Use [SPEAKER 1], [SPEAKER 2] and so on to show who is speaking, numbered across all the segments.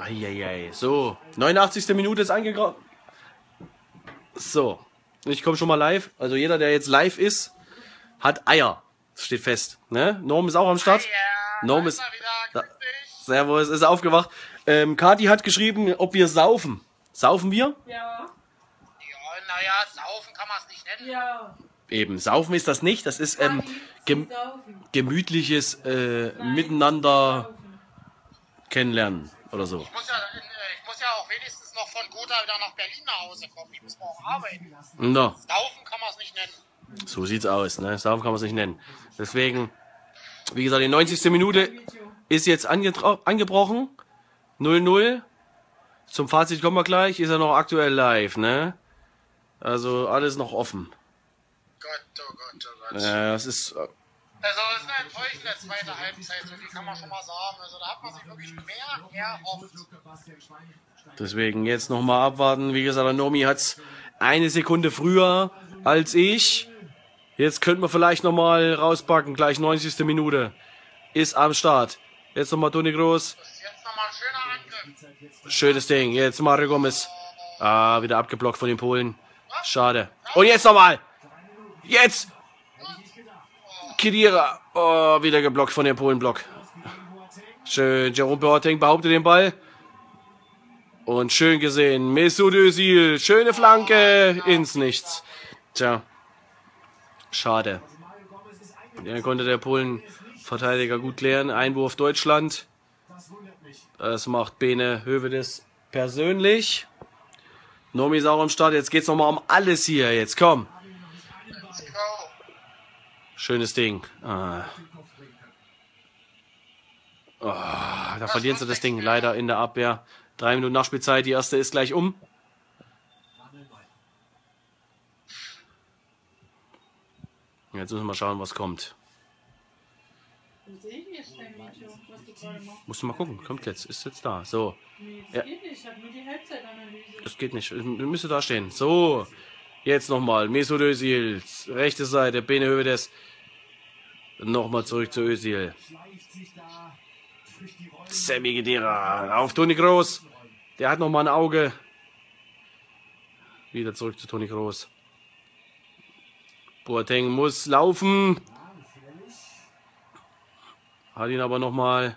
[SPEAKER 1] Eieiei. So, 89. Minute ist angekommen. So, ich komme schon mal live. Also jeder, der jetzt live ist, hat Eier. Das steht fest. Ne? Norm ist auch am Start.
[SPEAKER 2] Ja,
[SPEAKER 1] Norm
[SPEAKER 2] da
[SPEAKER 1] ist.
[SPEAKER 2] dich.
[SPEAKER 1] Servus, ist aufgewacht. Ähm, Kati hat geschrieben, ob wir saufen. Saufen wir?
[SPEAKER 3] Ja,
[SPEAKER 2] Ja, naja, saufen kann man es nicht nennen.
[SPEAKER 3] ja.
[SPEAKER 1] Eben, saufen ist das nicht. Das ist ähm, gem gemütliches äh, Miteinander
[SPEAKER 3] Saufen.
[SPEAKER 1] Kennenlernen oder so.
[SPEAKER 2] Ich muss, ja, äh, ich muss ja auch wenigstens noch von Gotha wieder nach Berlin nach Hause kommen. Ich muss morgen arbeiten.
[SPEAKER 1] Na,
[SPEAKER 2] Saufen kann man es nicht nennen.
[SPEAKER 1] so sieht's aus. Ne? Saufen kann man es nicht nennen. Deswegen, wie gesagt, die 90. Minute ist jetzt angebrochen. 0-0. Zum Fazit kommen wir gleich. Ist er noch aktuell live, ne? Also alles noch offen.
[SPEAKER 2] Gott, oh Gott, oh Gott.
[SPEAKER 1] Äh, das ist.
[SPEAKER 2] Also, es ist eine enttäuschende zweite Halbzeit, so viel kann man schon mal sagen. Also, da hat man sich wirklich mehr erhofft.
[SPEAKER 1] Deswegen jetzt nochmal abwarten. Wie gesagt, der Nomi hat's eine Sekunde früher als ich. Jetzt könnten wir vielleicht nochmal rauspacken. Gleich 90. Minute. Ist am Start. Jetzt nochmal Toni Groß.
[SPEAKER 2] Jetzt nochmal ein schöner Angriff.
[SPEAKER 1] Schönes Ding. Jetzt Mario Gomez. Ah, wieder abgeblockt von den Polen. Schade. Und jetzt nochmal. Jetzt. Kedira. Oh, wieder geblockt von dem Polen-Block. Schön. Jerome Boateng behauptet den Ball. Und schön gesehen. Mesut Özil. Schöne Flanke. Ins Nichts. Tja. Schade. Den konnte der Polen-Verteidiger gut klären. Einwurf Deutschland. Das macht Bene Hövedes persönlich. Nomi ist auch am Start. Jetzt geht's nochmal um alles hier. Jetzt komm. Schönes Ding. Ah. Oh, da verlieren sie das Ding leider in der Abwehr. Drei Minuten Nachspielzeit. Die erste ist gleich um. Jetzt müssen wir mal schauen, was kommt. Musst du mal gucken. Kommt jetzt. Ist jetzt da. So.
[SPEAKER 3] Nee, das
[SPEAKER 1] Ja.
[SPEAKER 3] geht nicht. Ich habe nur die Halbzeitanalyse.
[SPEAKER 1] Das geht nicht. Müsste da stehen. So. Jetzt nochmal. Mesut Özil. Rechte Seite. Bene Hövedes. Nochmal zurück zu Özil. Sammy Gedira. Auf Toni Groß. Der hat nochmal ein Auge. Wieder zurück zu Toni Groß. Boateng muss laufen. Hat ihn aber nochmal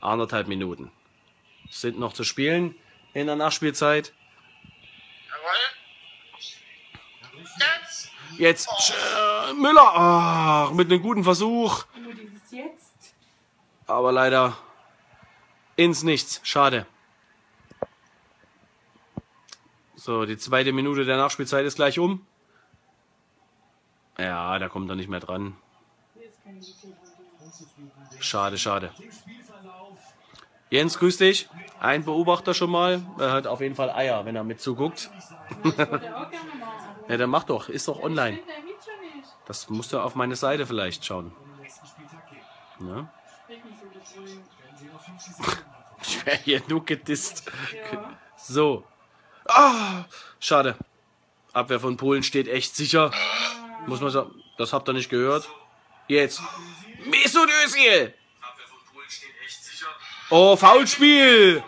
[SPEAKER 1] anderthalb Minuten. Sind noch zu spielen in der Nachspielzeit.
[SPEAKER 2] Jawohl. Jetzt.
[SPEAKER 1] Jetzt äh, Müller. Ach, mit einem guten Versuch.
[SPEAKER 3] Nur dieses Jetzt.
[SPEAKER 1] Aber leider ins Nichts. Schade. So, die zweite Minute der Nachspielzeit ist gleich um. Ja, da kommt er nicht mehr dran. Schade, schade. Jens, grüß dich. Ein Beobachter schon mal. Er hat auf jeden Fall Eier, wenn er mit zuguckt. Ja, dann mach doch. Ist doch online.
[SPEAKER 3] Ich finde dein Video nicht.
[SPEAKER 1] Das musst du auf meine Seite vielleicht schauen. Ne? Ich wäre hier nur gedisst.
[SPEAKER 3] Ja.
[SPEAKER 1] So. Ah, schade. Abwehr von Polen steht echt sicher. Muss man sagen. Das habt ihr nicht gehört. Jetzt. Mesut Özil. Oh, Foulspiel.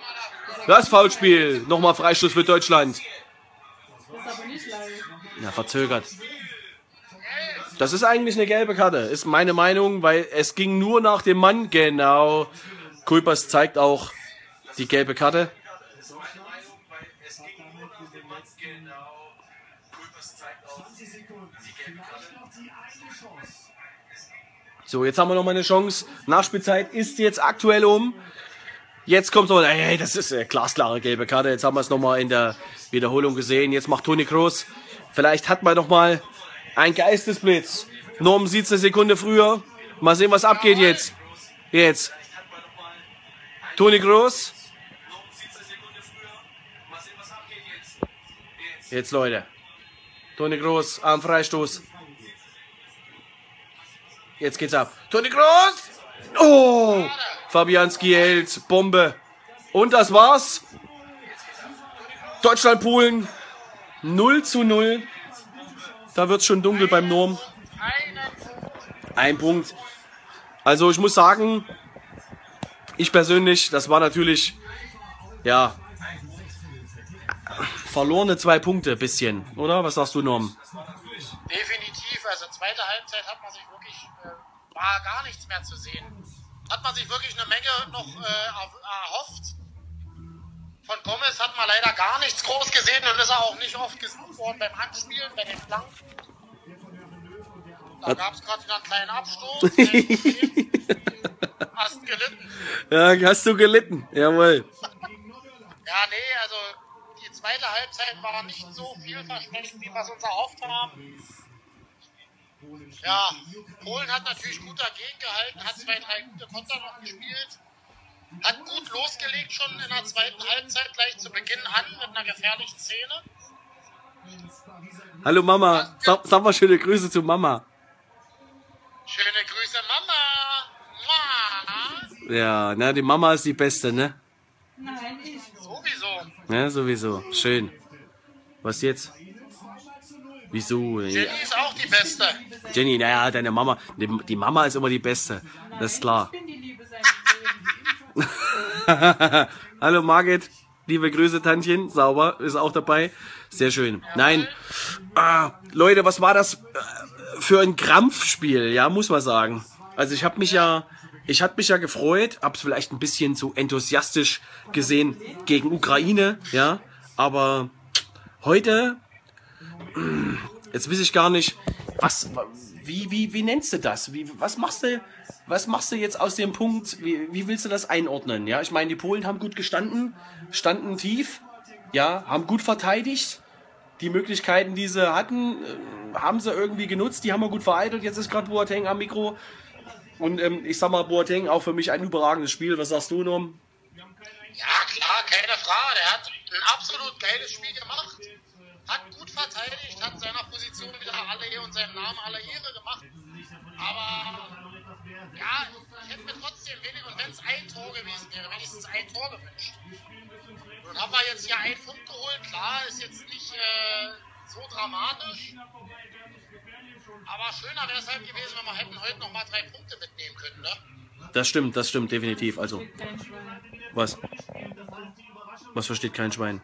[SPEAKER 1] Das Foulspiel. Nochmal Freistoß für Deutschland.
[SPEAKER 3] Das ist aber nicht live.
[SPEAKER 1] Ja, verzögert. Das ist eigentlich eine gelbe Karte, ist meine Meinung, weil es ging nur nach dem Mann. Genau. Kulpers zeigt auch die gelbe Karte. So, jetzt haben wir noch mal eine Chance. Nachspielzeit ist jetzt aktuell um. Jetzt kommt noch, hey, das ist eine glasklare gelbe Karte. Jetzt haben wir es noch mal in der Wiederholung gesehen. Jetzt macht Toni Kroos. Vielleicht hat man noch mal ein Geistesblitz. Norm sieht es eine Sekunde früher. Mal sehen, was abgeht jetzt. Jetzt. Toni Kroos. Jetzt, Leute. Toni Kroos am Freistoß. Jetzt geht's ab. Toni Kroos! Oh! Fabianski hält. Bombe. Und das war's. Deutschland-Polen 0 zu 0. Da wird's schon dunkel beim Norm. Ein Punkt. Also ich muss sagen, ich persönlich, das war natürlich, ja, verlorene zwei Punkte, bisschen, oder? Was sagst du, Norm?
[SPEAKER 2] Definitiv, also zweite Halbzeit hat man sich wirklich, äh, war gar nichts mehr zu sehen. Hat man sich wirklich eine Menge noch äh, er- erhofft. Von Gomez hat man leider gar nichts groß gesehen und ist auch nicht oft gesucht worden beim Anspielen, bei den Flanken. Da gab es gerade wieder einen kleinen Abstoß. Hast gelitten.
[SPEAKER 1] Ja, hast du gelitten, jawohl.
[SPEAKER 2] Ja, nee, also die zweite Halbzeit war nicht so vielversprechend, wie wir es uns erhofft haben. Ja, Polen hat natürlich gut dagegen gehalten, hat zwei, drei gute Konter noch gespielt. Hat gut losgelegt schon in der zweiten Halbzeit, gleich zu Beginn an mit einer gefährlichen Szene.
[SPEAKER 1] Hallo Mama, sag, sag mal schöne Grüße zu Mama.
[SPEAKER 2] Schöne Grüße, Mama! Mua.
[SPEAKER 1] Ja, na, die Mama ist die Beste, ne?
[SPEAKER 3] Nein, ich.
[SPEAKER 2] Sowieso.
[SPEAKER 1] Ja, sowieso. Schön. Was jetzt? Wieso?
[SPEAKER 2] Jenny ist auch die Beste.
[SPEAKER 1] Jenny, naja, deine Mama. Die, die Mama ist immer die Beste. Das ist klar.
[SPEAKER 3] Ich bin die Liebe seines Lebens.
[SPEAKER 1] Hallo Margit. Liebe Grüße, Tantchen. Sauber, ist auch dabei. Sehr schön. Nein. Ah, Leute, was war das äh, für ein Krampfspiel? Ja, muss man sagen. Also ich habe mich ja, ich hatte mich ja gefreut, hab's vielleicht ein bisschen zu enthusiastisch gesehen gegen Ukraine, ja. Aber heute, mm, jetzt weiß ich gar nicht, was, wie, wie, wie nennst du das? Wie, was machst du, was machst du jetzt aus dem Punkt? Wie, wie willst du das einordnen? Ja, ich meine, die Polen haben gut gestanden, standen tief, ja, haben gut verteidigt. Die Möglichkeiten, die sie hatten, äh, haben sie irgendwie genutzt. Die haben wir gut vereitelt. Jetzt ist gerade Boateng am Mikro. Und ähm, ich sag mal, Boateng auch für mich ein überragendes Spiel. Was sagst du, Norm?
[SPEAKER 2] Ja, klar, keine Frage. Der hat ein absolut geiles Spiel gemacht. Hat gut verteidigt, hat seiner Position wieder alle Ehre und seinem Namen alle Ehre gemacht. Aber ja, ich hätte mir trotzdem wenig, und wenn es ein Tor gewesen wäre, wenigstens ein Tor gewünscht. Nun haben wir jetzt hier einen Punkt geholt. Klar, ist jetzt nicht äh, so dramatisch. Aber schöner wäre es halt gewesen, wenn wir hätten heute noch mal drei Punkte mitnehmen können, ne?
[SPEAKER 1] Das stimmt, das stimmt, definitiv. Also, was? Was versteht kein Schwein?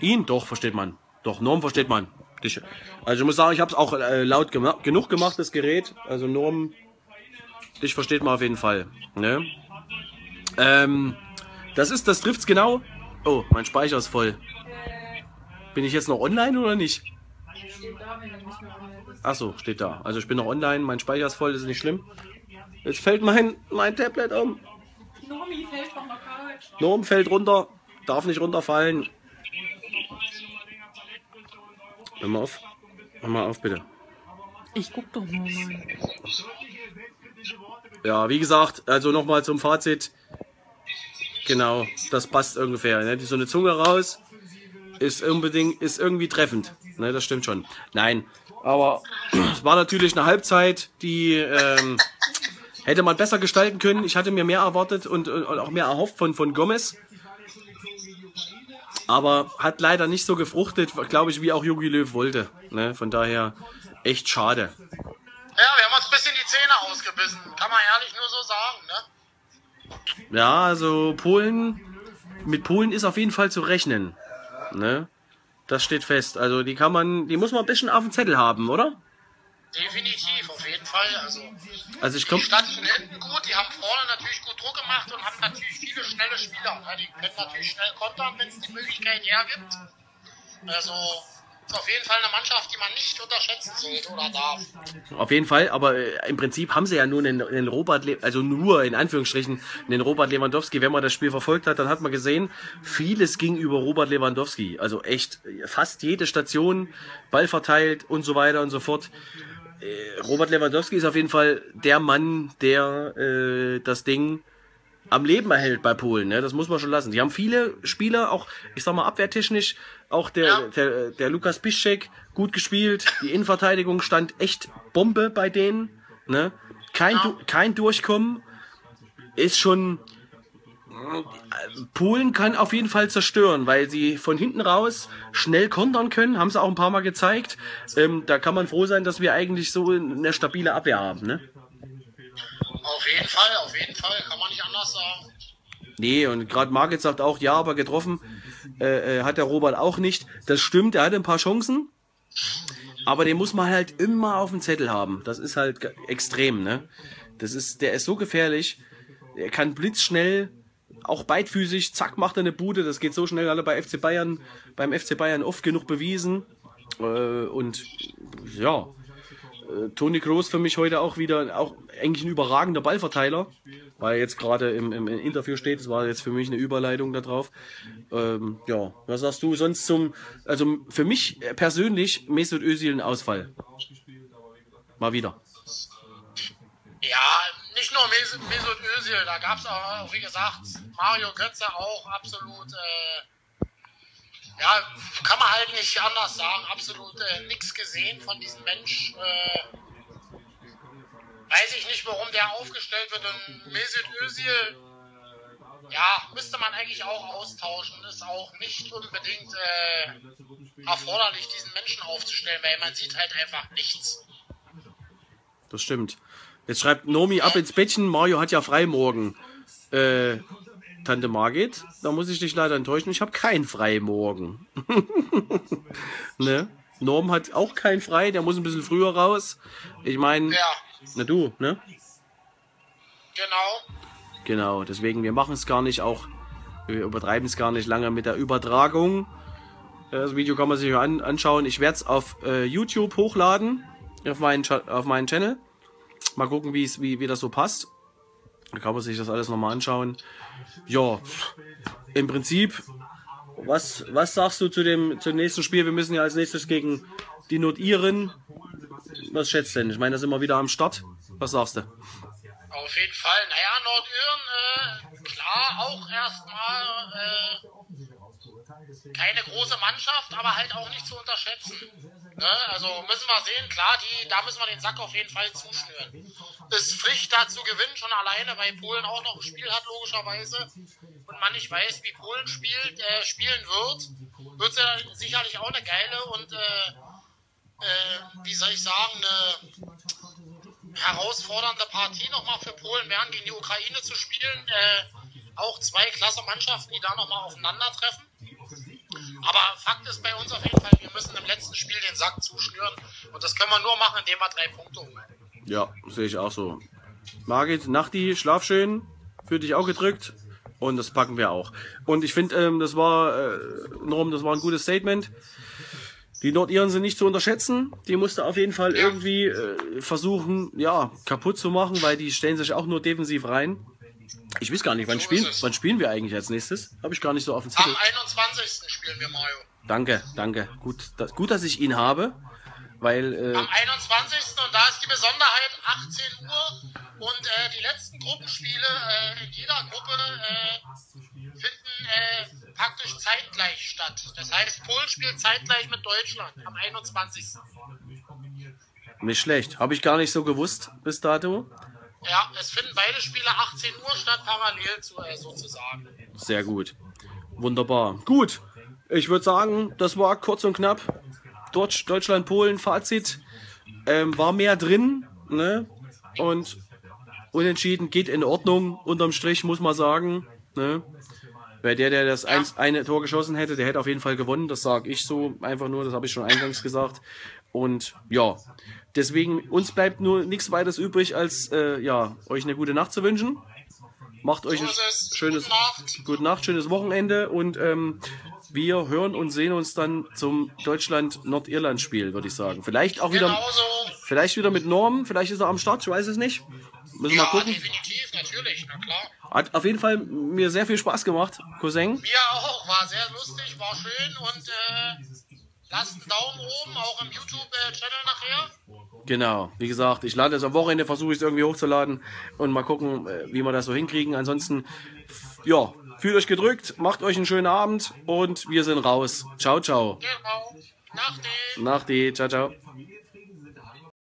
[SPEAKER 1] Ihn? Doch, versteht man. Doch, Norm versteht man. Also ich muss sagen, ich habe es auch äh, laut gema genug gemacht, das Gerät. Also Norm, dich versteht man auf jeden Fall. Ne? Ähm, das ist, das trifft's genau. Oh, mein Speicher ist voll. Bin ich jetzt noch online oder nicht?
[SPEAKER 3] Steht da, wenn du nicht mehr online bist.
[SPEAKER 1] Ach so, steht da. Also ich bin noch online, mein Speicher ist voll, das ist nicht schlimm. Jetzt fällt mein, mein Tablet um. Norm fällt runter, darf nicht runterfallen. Hör mal auf. Hör mal auf, bitte.
[SPEAKER 3] Ich guck doch mal.
[SPEAKER 1] Ja, wie gesagt, also nochmal zum Fazit. Genau, das passt ungefähr. Ne? Die so eine Zunge raus ist unbedingt, ist irgendwie treffend. Ne, das stimmt schon. Nein, aber es war natürlich eine Halbzeit, die ähm, hätte man besser gestalten können. Ich hatte mir mehr erwartet und, und auch mehr erhofft von, von Gomez. Aber hat leider nicht so gefruchtet, glaube ich, wie auch Jogi Löw wollte. Ne? Von daher echt schade.
[SPEAKER 2] Ja, wir haben uns ein bisschen die Zähne ausgebissen. Kann man ehrlich nur so sagen, ne?
[SPEAKER 1] Ja, also Polen, mit Polen ist auf jeden Fall zu rechnen. Ne? Das steht fest. Also die kann man, die muss man ein bisschen auf dem Zettel haben, oder?
[SPEAKER 2] Definitiv, auf jeden Fall. Also,
[SPEAKER 1] Also ich
[SPEAKER 2] die
[SPEAKER 1] komme,
[SPEAKER 2] standen hinten gut, die haben vorne natürlich gut Druck gemacht und haben natürlich viele schnelle Spieler. Ja, die können natürlich schnell kontern, wenn es die Möglichkeit hergibt. Also, ist auf jeden Fall eine Mannschaft, die man nicht unterschätzen sollte oder darf.
[SPEAKER 1] auf jeden Fall, aber äh, im Prinzip haben sie ja nur einen, einen Robert, Le also nur in Anführungsstrichen den Robert Lewandowski. Wenn man das Spiel verfolgt hat, dann hat man gesehen, vieles ging über Robert Lewandowski. Also echt fast jede Station, Ball verteilt und so weiter und so fort. Äh, Robert Lewandowski ist auf jeden Fall der Mann, der äh, das Ding am Leben erhält bei Polen. Ne? Das muss man schon lassen. Die haben viele Spieler, auch ich sag mal abwehrtechnisch, auch der,
[SPEAKER 2] Ja.
[SPEAKER 1] der, der Lukas Piszczek gut gespielt. Die Innenverteidigung stand echt Bombe bei denen. Ne? Kein, Du- kein Durchkommen. Ist schon. Polen kann auf jeden Fall zerstören, weil sie von hinten raus schnell kontern können, haben sie auch ein paar Mal gezeigt. Ähm, da kann man froh sein, dass wir eigentlich so eine stabile Abwehr haben. Ne?
[SPEAKER 2] Auf jeden Fall, auf jeden Fall, kann man nicht anders sagen.
[SPEAKER 1] Nee, und gerade Market sagt auch, ja, aber getroffen äh, äh, hat der Robert auch nicht. Das stimmt, er hatte ein paar Chancen. Aber den muss man halt immer auf dem Zettel haben. Das ist halt extrem, ne? Das ist, der ist so gefährlich. Er kann blitzschnell, auch beidfüßig, zack, macht er eine Bude. Das geht so schnell, alle bei FC Bayern, beim FC Bayern oft genug bewiesen. Äh, und ja, äh, Toni Kroos für mich heute auch wieder, auch eigentlich ein überragender Ballverteiler, weil er jetzt gerade im, im Interview steht. Das war jetzt für mich eine Überleitung darauf. Ähm, ja, was sagst du sonst zum, also für mich persönlich Mesut Özil ein Ausfall. Mal wieder.
[SPEAKER 2] Ja, nicht nur Mes Mesut Özil, da gab es auch, wie gesagt, Mario Götze auch absolut, äh, ja, kann man halt nicht anders sagen, absolut äh, nichts gesehen von diesem Mensch. Äh, weiß ich nicht, warum der aufgestellt wird und Mesut Özil, ja, müsste man eigentlich auch austauschen, ist auch nicht unbedingt äh, erforderlich, diesen Menschen aufzustellen, weil man sieht halt einfach nichts.
[SPEAKER 1] Das stimmt. Jetzt schreibt Nomi ab ins Bettchen, Mario hat ja frei morgen. Äh, Tante Margit, da muss ich dich leider enttäuschen, ich habe keinen frei morgen. ne? Norm hat auch keinen frei, der muss ein bisschen früher raus. Ich meine,
[SPEAKER 2] Ja,
[SPEAKER 1] na du, ne?
[SPEAKER 2] genau.
[SPEAKER 1] Genau, deswegen, wir machen es gar nicht auch, wir übertreiben es gar nicht lange mit der Übertragung. Äh, Das Video kann man sich an, anschauen. Ich werde es auf äh, YouTube hochladen, auf meinen, auf meinen Channel. Mal gucken, wie wie, das so passt. Da kann man sich das alles nochmal anschauen. Ja, im Prinzip, was, was sagst du zu dem, zum nächsten Spiel? Wir müssen ja als nächstes gegen die Nordiren. Was schätzt du denn? Ich meine, da sind wir wieder am Start. Was sagst du?
[SPEAKER 2] Auf jeden Fall. Naja, Nordirren, äh, klar, auch erstmal äh, keine große Mannschaft, aber halt auch nicht zu unterschätzen. Ne? Also müssen wir sehen, klar, die, da müssen wir den Sack auf jeden Fall zuschnüren. Ist Pflicht da zu gewinnen, schon alleine, weil Polen auch noch ein Spiel hat, logischerweise. Und man nicht weiß, wie Polen spielt, äh, spielen wird, wird ja sicherlich auch eine geile und, äh, äh, wie soll ich sagen, eine herausfordernde Partie nochmal für Polen werden, gegen die Ukraine zu spielen. Äh, auch zwei klasse Mannschaften, die da nochmal aufeinandertreffen. Aber Fakt ist bei uns auf jeden Fall, wir müssen im letzten Spiel den Sack zuschnüren. Und das können wir nur machen, indem wir drei Punkte holen.
[SPEAKER 1] Ja, sehe ich auch so. Margit, Nachti, schlaf schön. Für dich auch gedrückt. Und das packen wir auch. Und ich finde, ähm, das war, äh, Norm, das war ein gutes Statement. Die Nordiren sind nicht zu unterschätzen. Die musste auf jeden Fall irgendwie äh, versuchen, ja, kaputt zu machen, weil die stellen sich auch nur defensiv rein. Ich weiß gar nicht, wann
[SPEAKER 2] So
[SPEAKER 1] spielen, wann spielen wir eigentlich als nächstes? Habe ich gar nicht so auf dem Zettel.
[SPEAKER 2] Am 21. spielen wir Mario.
[SPEAKER 1] Danke, danke. Gut, das, gut, dass ich ihn habe, weil äh,
[SPEAKER 2] Am 21. und da ist die Besonderheit 18 Uhr und äh, die letzten Gruppenspiele äh, in jeder Gruppe äh, finden äh, praktisch zeitgleich statt. Das heißt, Polen spielt zeitgleich mit Deutschland am 21.
[SPEAKER 1] nicht schlecht. Habe ich gar nicht so gewusst bis dato.
[SPEAKER 2] Ja, es finden beide Spiele 18 Uhr statt, parallel zu, äh, sozusagen.
[SPEAKER 1] Sehr gut. Wunderbar. Gut. Ich würde sagen, das war kurz und knapp. Deutsch, Deutschland, Polen, Fazit. Ähm, war mehr drin, ne? Und unentschieden geht in Ordnung. Unterm Strich muss man sagen, ne? Weil der, der das eins, eine Tor geschossen hätte, der hätte auf jeden Fall gewonnen. Das sage ich so einfach nur, das habe ich schon eingangs gesagt. Und ja, deswegen uns bleibt nur nichts weiteres übrig, als äh, ja, euch eine gute Nacht zu wünschen. Macht euch ein schönes
[SPEAKER 2] Gute Nacht.
[SPEAKER 1] gute Nacht, schönes Wochenende und ähm, wir hören und sehen uns dann zum Deutschland-Nordirland-Spiel, würde ich sagen. Vielleicht auch wieder,
[SPEAKER 2] Genauso.
[SPEAKER 1] vielleicht wieder mit Norm, vielleicht ist er am Start, ich weiß es nicht. Müssen wir
[SPEAKER 2] Ja,
[SPEAKER 1] mal gucken.
[SPEAKER 2] definitiv, natürlich, na klar.
[SPEAKER 1] Hat auf jeden Fall mir sehr viel Spaß gemacht, Cousin.
[SPEAKER 2] Mir auch, war sehr lustig, war schön und äh, lasst einen Daumen oben, auch im YouTube-Channel nachher.
[SPEAKER 1] Genau, wie gesagt, ich lade es am Wochenende, versuche ich es irgendwie hochzuladen und mal gucken, äh, wie wir das so hinkriegen. Ansonsten, ja, fühlt euch gedrückt, macht euch einen schönen Abend und wir sind raus. Ciao, ciao.
[SPEAKER 2] Genau. Nach dem.
[SPEAKER 1] Nach die, ciao, ciao.